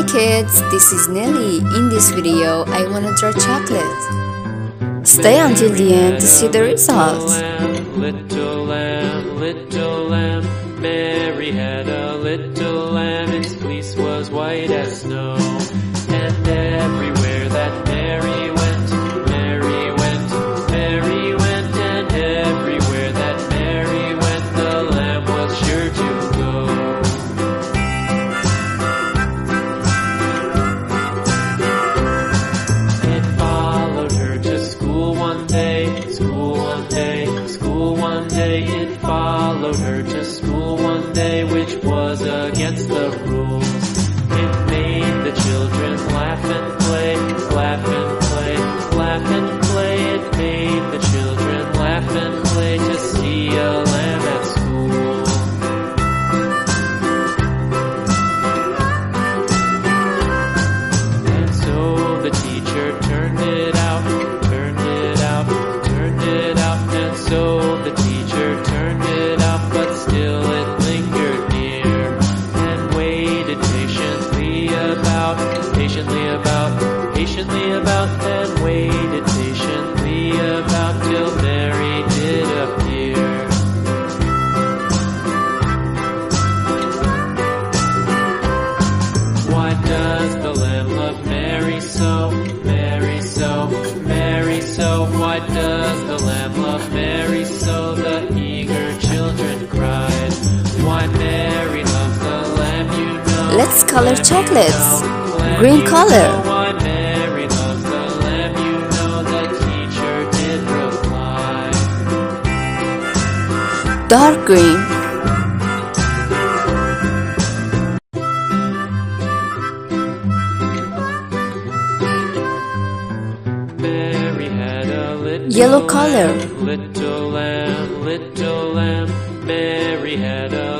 Hi kids, this is Nelly. In this video, I wanna draw chocolate. Stay until the end to see the results. Little lamb, little lamb, Mary had a little lamb, its fleece was white as snow. color chocolates, green color. Dark green. Yellow color. Little lamb, little lamb, Mary had a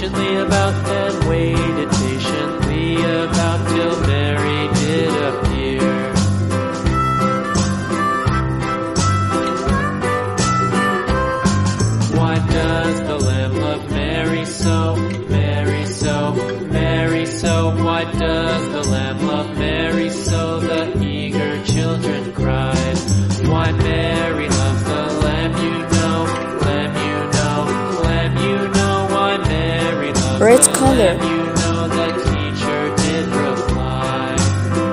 patiently about and waited patiently about till Mary did appear. Why does the Lamb love Mary so, Mary so, Mary so? Why does the Lamb love Mary so? The eager children cried. Why Mary Red color.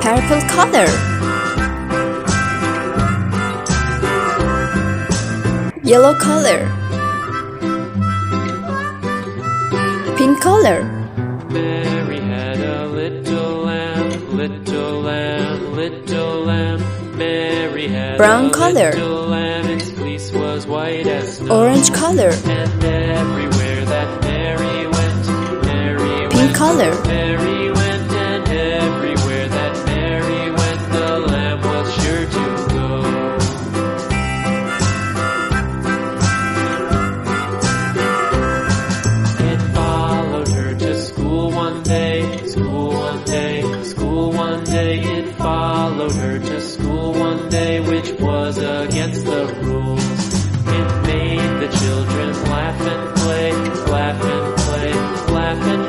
Purple color. Yellow color. Pink color. Mary had a little lamb, little lamb, little lamb. Mary had brown color. Lamb, Orange color. color.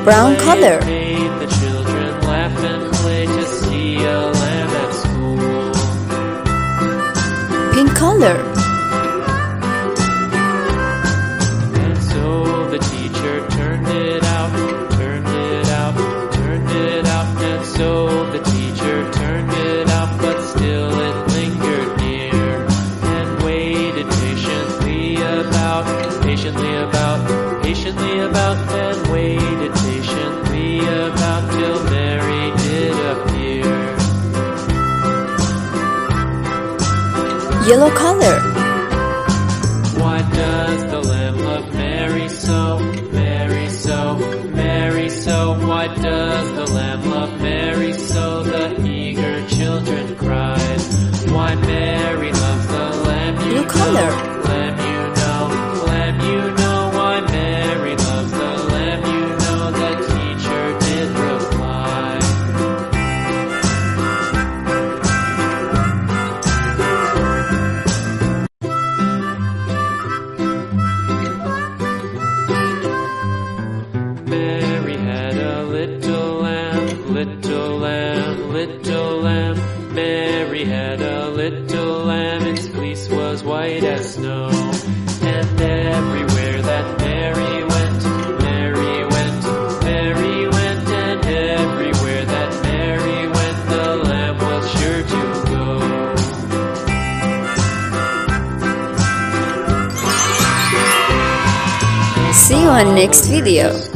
brown color. Pink color. About till Mary did appear. Yellow color. Why does the lamb love Mary so? Mary so, Mary so. Why does the Mary had a little lamb, its fleece was white as snow. And everywhere that Mary went, Mary went, Mary went, and everywhere that Mary went, the lamb was sure to go. See you on next video.